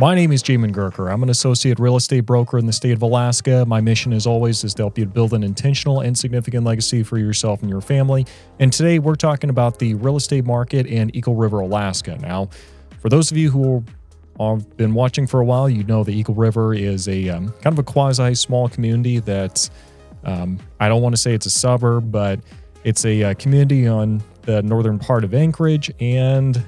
My name is Jamin Goecker. I'm an associate real estate broker in the state of Alaska. My mission, as always, is to help you build an intentional and significant legacy for yourself and your family. And today we're talking about the real estate market in Eagle River, Alaska. Now, for those of you who have been watching for a while, you know the Eagle River is a um, kind of a quasi small community that's, um, I don't want to say it's a suburb, but it's a uh, community on the northern part of Anchorage. And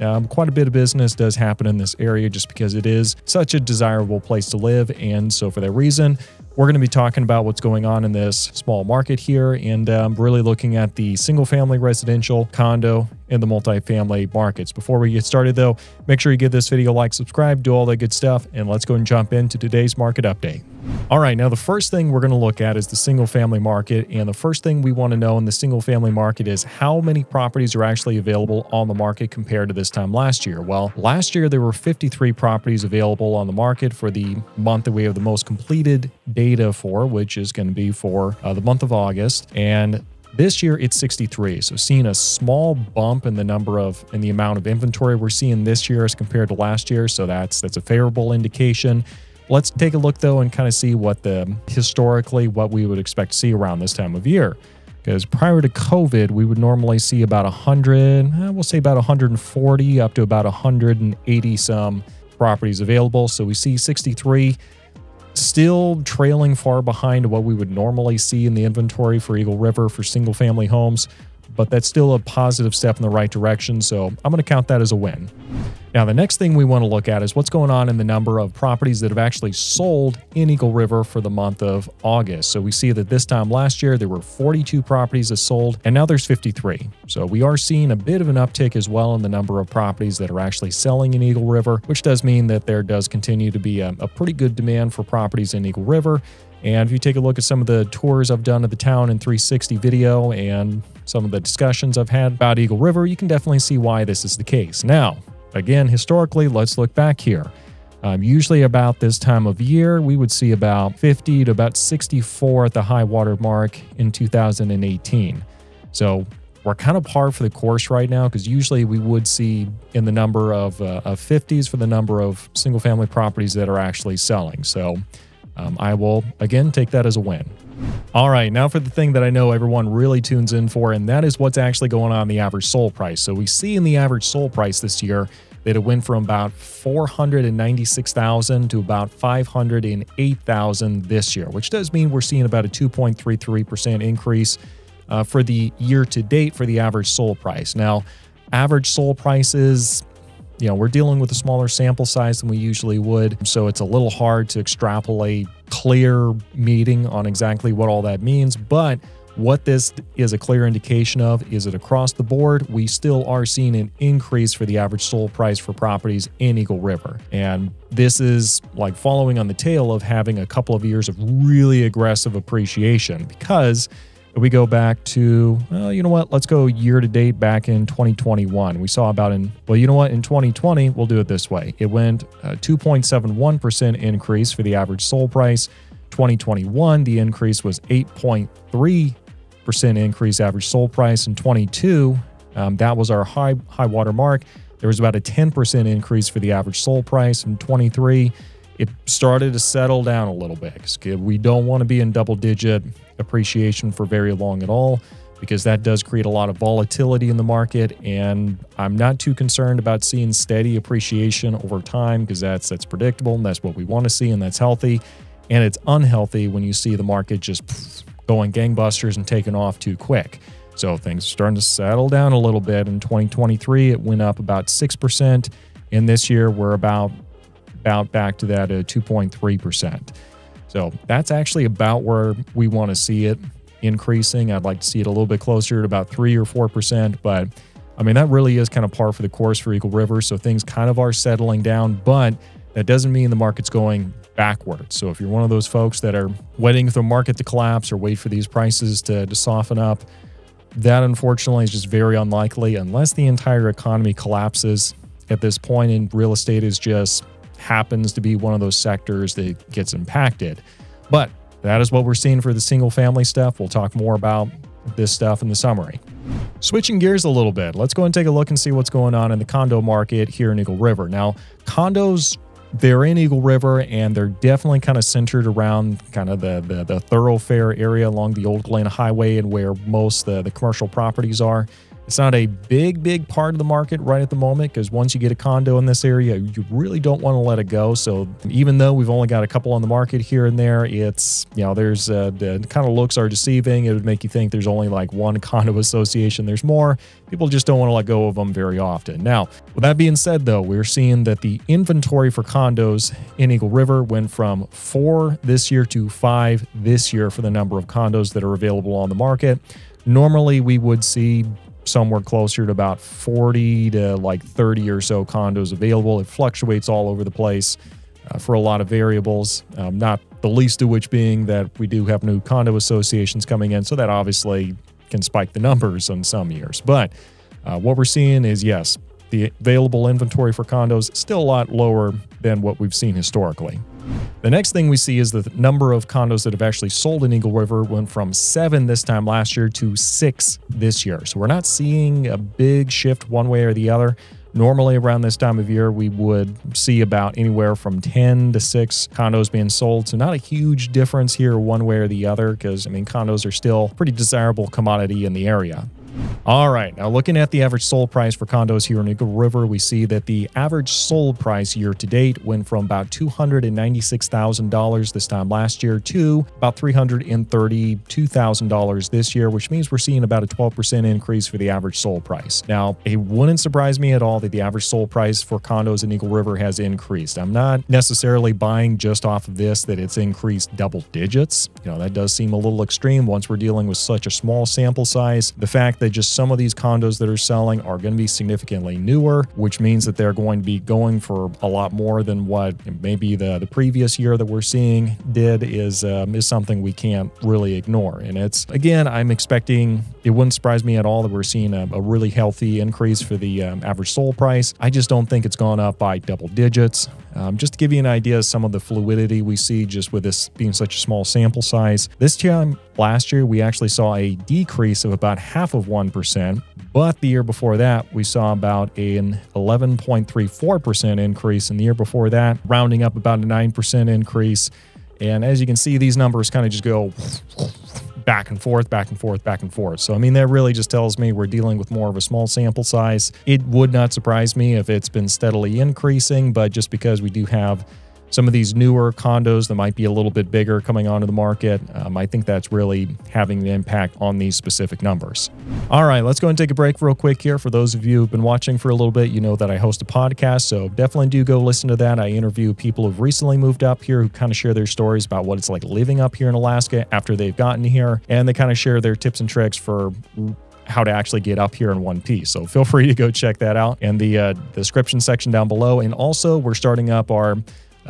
um, quite a bit of business does happen in this area just because it is such a desirable place to live. And so, for that reason, we're going to be talking about what's going on in this small market here and um, really looking at the single family residential, condo, and the multifamily markets. Before we get started, though, make sure you give this video a like, subscribe, do all that good stuff, and let's go and jump into today's market update. All right, now the first thing we're going to look at is the single family market. And the first thing we want to know in the single family market is how many properties are actually available on the market compared to this time last year. Well, last year there were 53 properties available on the market for the month that we have the most completed data for, which is going to be for uh, the month of August. And this year it's 63. So seeing a small bump in the number of in the amount of inventory we're seeing this year as compared to last year. So that's that's a favorable indication. Let's take a look though and kind of see what the historically what we would expect to see around this time of year. Because prior to COVID, we would normally see about 100, eh, we'll say about 140 up to about 180 some properties available. So we see 63 still trailing far behind what we would normally see in the inventory for Eagle River for single family homes, but that's still a positive step in the right direction. So I'm going to count that as a win. Now, the next thing we want to look at is what's going on in the number of properties that have actually sold in Eagle River for the month of August. So we see that this time last year, there were 42 properties that sold, and now there's 53. So we are seeing a bit of an uptick as well in the number of properties that are actually selling in Eagle River, which does mean that there does continue to be a, a pretty good demand for properties in Eagle River. And if you take a look at some of the tours I've done of the town in 360 video and some of the discussions I've had about Eagle River, you can definitely see why this is the case. Now, Again, historically, let's look back here. Um, usually, about this time of year, we would see about 50 to about 64 at the high water mark in 2018. So we're kind of par for the course right now because usually we would see in the number of, uh, of 50s for the number of single family properties that are actually selling. So um, I will again take that as a win. All right, now for the thing that I know everyone really tunes in for, and that is what's actually going on in the average sold price. So we see in the average sold price this year that it went from about 496,000 to about 508,000 this year, which does mean we're seeing about a 2.33% increase uh, for the year to date for the average sold price. Now, average sold prices you know, we're dealing with a smaller sample size than we usually would. So it's a little hard to extrapolate clear meaning on exactly what all that means. But what this is a clear indication of is that across the board, we still are seeing an increase for the average sold price for properties in Eagle River. And this is like following on the tail of having a couple of years of really aggressive appreciation because we go back to, well, you know what? Let's go year to date back in 2021. We saw about in, well, you know what? In 2020, we'll do it this way. It went 2.71% increase for the average sold price. 2021, the increase was 8.3% increase average sold price. In 22, um, that was our high high water mark. There was about a 10% increase for the average sold price. In 23, it started to settle down a little bit. We don't want to be in double digit appreciation for very long at all because that does create a lot of volatility in the market and I'm not too concerned about seeing steady appreciation over time because that's that's predictable and that's what we want to see and that's healthy and it's unhealthy when you see the market just going gangbusters and taking off too quick. So things are starting to settle down a little bit in 2023 it went up about 6% and this year we're about about back to that at 2.3%. So that's actually about where we want to see it increasing. I'd like to see it a little bit closer to about 3 or 4%, but I mean, that really is kind of par for the course for Eagle River. So things kind of are settling down, but that doesn't mean the market's going backwards. So if you're one of those folks that are waiting for the market to collapse or wait for these prices to, to soften up, that unfortunately is just very unlikely unless the entire economy collapses at this point and real estate is just happens to be one of those sectors that gets impacted. But that is what we're seeing for the single family stuff. We'll talk more about this stuff in the summary. Switching gears a little bit, let's go and take a look and see what's going on in the condo market here in Eagle River. Now, condos they're in Eagle River and they're definitely kind of centered around kind of the, the, the thoroughfare area along the Old Glenn Highway and where most the, the commercial properties are. It's not a big, big part of the market right at the moment because once you get a condo in this area, you really don't want to let it go. So even though we've only got a couple on the market here and there, it's, you know, there's uh, the kind of looks are deceiving. It would make you think there's only like one condo association. There's more. People just don't want to let go of them very often. Now, with that being said, though, we're seeing that the inventory for condos in Eagle River went from four this year to five this year for the number of condos that are available on the market. Normally, we would see somewhere closer to about 40 to like 30 or so condos available. It fluctuates all over the place uh, for a lot of variables, um, not the least of which being that we do have new condo associations coming in. So that obviously can spike the numbers on some years. But uh, what we're seeing is yes, the available inventory for condos still a lot lower than what we've seen historically. The next thing we see is the number of condos that have actually sold in Eagle River went from seven this time last year to six this year. So we're not seeing a big shift one way or the other. Normally, around this time of year, we would see about anywhere from 10 to 6 condos being sold. So, not a huge difference here, one way or the other, because I mean, condos are still pretty desirable commodity in the area. All right, now looking at the average sold price for condos here in Eagle River, we see that the average sold price year to date went from about $296,000 this time last year to about $332,000 this year, which means we're seeing about a 12% increase for the average sold price. Now, it wouldn't surprise me at all that the average sold price for condos in Eagle River has increased. I'm not necessarily buying just off of this that it's increased double digits. You know, that does seem a little extreme once we're dealing with such a small sample size. The fact that just some of these condos that are selling are going to be significantly newer, which means that they're going to be going for a lot more than what maybe the, the previous year that we're seeing did is um, is something we can't really ignore. And it's again, I'm expecting it wouldn't surprise me at all that we're seeing a, a really healthy increase for the um, average sold price. I just don't think it's gone up by double digits. Um, just to give you an idea of some of the fluidity we see just with this being such a small sample size, this time last year we actually saw a decrease of about half of 1%, but the year before that we saw about an 11.34% increase, and the year before that, rounding up about a 9% increase. And as you can see, these numbers kind of just go back and forth, back and forth, back and forth. So, I mean, that really just tells me we're dealing with more of a small sample size. It would not surprise me if it's been steadily increasing, but just because we do have some of these newer condos that might be a little bit bigger coming onto the market. Um, I think that's really having the impact on these specific numbers. All right, let's go and take a break real quick here. For those of you who've been watching for a little bit, you know that I host a podcast, so definitely do go listen to that. I interview people who've recently moved up here who kind of share their stories about what it's like living up here in Alaska after they've gotten here, and they kind of share their tips and tricks for how to actually get up here in one piece. So feel free to go check that out in the uh, description section down below. And also, we're starting up our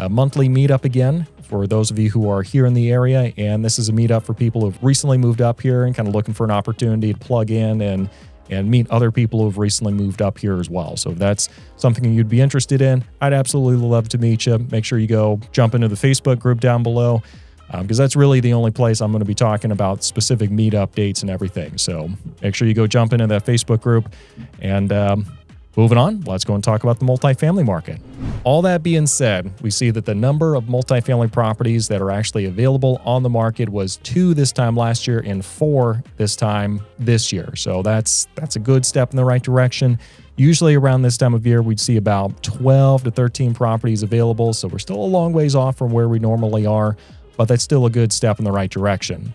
monthly meetup again for those of you who are here in the area. And this is a meetup for people who've recently moved up here and kind of looking for an opportunity to plug in and and meet other people who've recently moved up here as well. So if that's something you'd be interested in, I'd absolutely love to meet you. Make sure you go jump into the Facebook group down below because um, that's really the only place I'm going to be talking about specific meetup dates and everything. So make sure you go jump into that Facebook group and um, Moving on, let's go and talk about the multifamily market. All that being said, we see that the number of multifamily properties that are actually available on the market was two this time last year and four this time this year. So that's that's a good step in the right direction. Usually around this time of year, we'd see about 12 to 13 properties available. So we're still a long ways off from where we normally are, but that's still a good step in the right direction.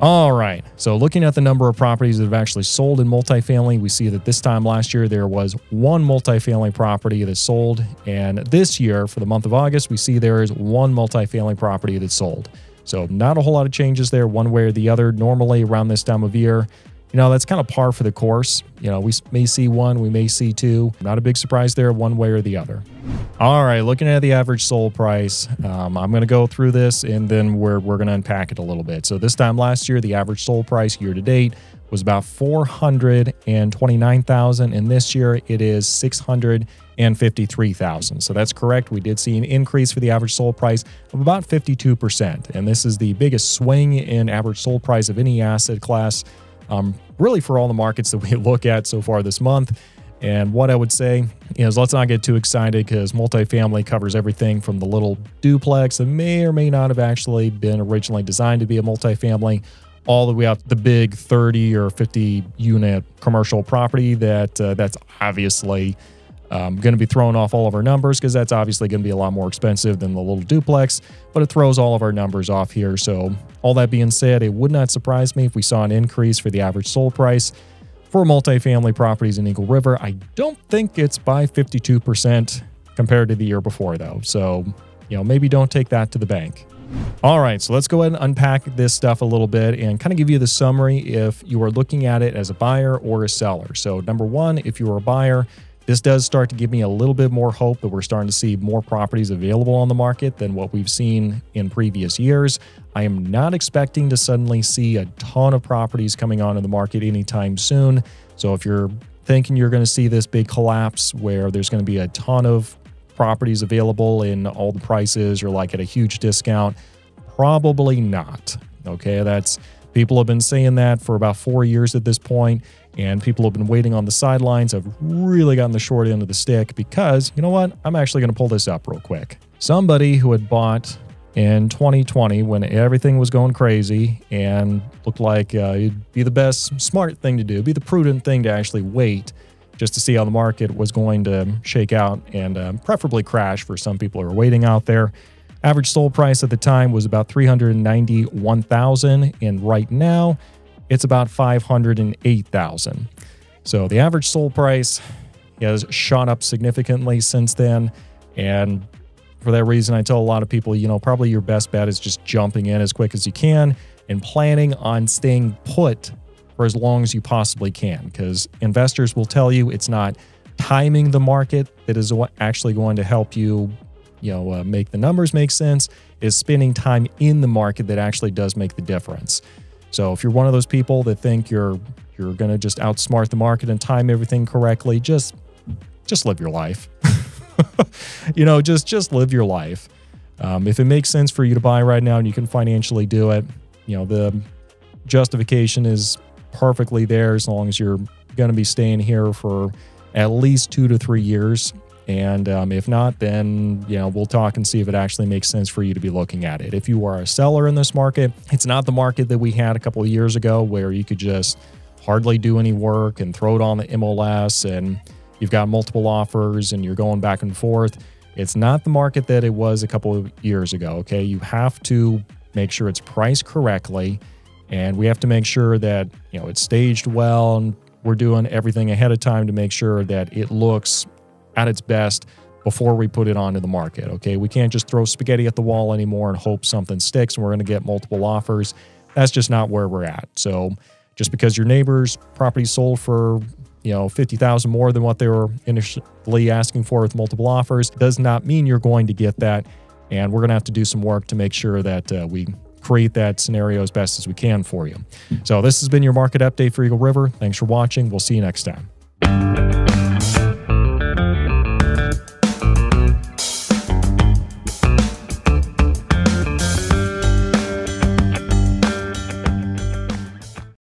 All right, so looking at the number of properties that have actually sold in multifamily, we see that this time last year there was one multifamily property that sold, and this year for the month of August, we see there is one multifamily property that sold. So not a whole lot of changes there, one way or the other. Normally around this time of year, you know, that's kind of par for the course. You know, we may see one, we may see two. Not a big surprise there, one way or the other. All right, looking at the average sold price, um, I'm going to go through this and then we're, we're going to unpack it a little bit. So this time last year, the average sold price year to date was about 429,000 and this year it is 653,000. So that's correct. We did see an increase for the average sold price of about 52%. And this is the biggest swing in average sold price of any asset class um, really for all the markets that we look at so far this month. And what I would say is let's not get too excited because multifamily covers everything from the little duplex that may or may not have actually been originally designed to be a multifamily all the way up to the big 30 or 50 unit commercial property that uh, that's obviously um, going to be throwing off all of our numbers because that's obviously going to be a lot more expensive than the little duplex, but it throws all of our numbers off here. So, all that being said, it would not surprise me if we saw an increase for the average sold price for multifamily properties in Eagle River. I don't think it's by 52% compared to the year before, though. So, you know, maybe don't take that to the bank. All right, so let's go ahead and unpack this stuff a little bit and kind of give you the summary if you are looking at it as a buyer or a seller. So, number one, if you are a buyer, this does start to give me a little bit more hope that we're starting to see more properties available on the market than what we've seen in previous years. I am not expecting to suddenly see a ton of properties coming onto the market anytime soon. So if you're thinking you're going to see this big collapse where there's going to be a ton of properties available and all the prices are like at a huge discount, probably not. Okay, that's people have been saying that for about four years at this point and people have been waiting on the sidelines have really gotten the short end of the stick because, you know what? I'm actually going to pull this up real quick. Somebody who had bought in 2020 when everything was going crazy and looked like uh, it'd be the best smart thing to do, be the prudent thing to actually wait just to see how the market was going to shake out and um, preferably crash for some people who are waiting out there. Average sold price at the time was about 391,000 and right now it's about 508,000. So the average sold price has shot up significantly since then. And for that reason, I tell a lot of people, you know, probably your best bet is just jumping in as quick as you can and planning on staying put for as long as you possibly can. Because investors will tell you it's not timing the market that is actually going to help you, you know, uh, make the numbers make sense. Is spending time in the market that actually does make the difference. So if you're one of those people that think you're you're going to just outsmart the market and time everything correctly, just just live your life. you know, just just live your life. Um, if it makes sense for you to buy right now and you can financially do it, you know the justification is perfectly there as long as you're going to be staying here for at least two to three years and um, if not, then you know we'll talk and see if it actually makes sense for you to be looking at it. If you are a seller in this market, it's not the market that we had a couple of years ago where you could just hardly do any work and throw it on the MLS and you've got multiple offers and you're going back and forth. It's not the market that it was a couple of years ago. Okay, you have to make sure it's priced correctly, and we have to make sure that you know it's staged well and we're doing everything ahead of time to make sure that it looks at its best before we put it onto the market. Okay, we can't just throw spaghetti at the wall anymore and hope something sticks and we're going to get multiple offers. That's just not where we're at. So, just because your neighbor's property sold for you know 50,000 more than what they were initially asking for with multiple offers does not mean you're going to get that and we're going to have to do some work to make sure that uh, we create that scenario as best as we can for you. So this has been your market update for Eagle River. Thanks for watching. We'll see you next time.